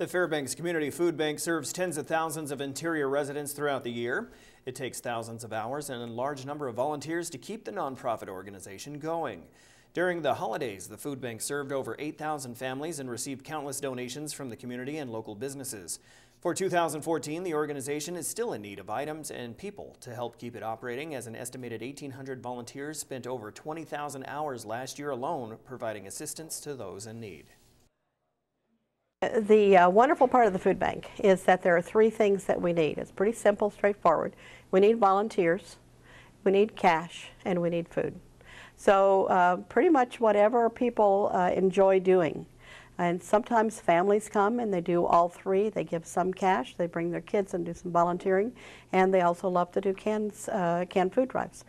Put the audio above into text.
The Fairbanks Community Food Bank serves tens of thousands of interior residents throughout the year. It takes thousands of hours and a large number of volunteers to keep the nonprofit organization going. During the holidays, the food bank served over 8,000 families and received countless donations from the community and local businesses. For 2014, the organization is still in need of items and people to help keep it operating as an estimated 1,800 volunteers spent over 20,000 hours last year alone providing assistance to those in need. The uh, wonderful part of the food bank is that there are three things that we need. It's pretty simple, straightforward. We need volunteers, we need cash, and we need food. So uh, pretty much whatever people uh, enjoy doing. And sometimes families come and they do all three. They give some cash, they bring their kids and do some volunteering, and they also love to do cans, uh, canned food drives.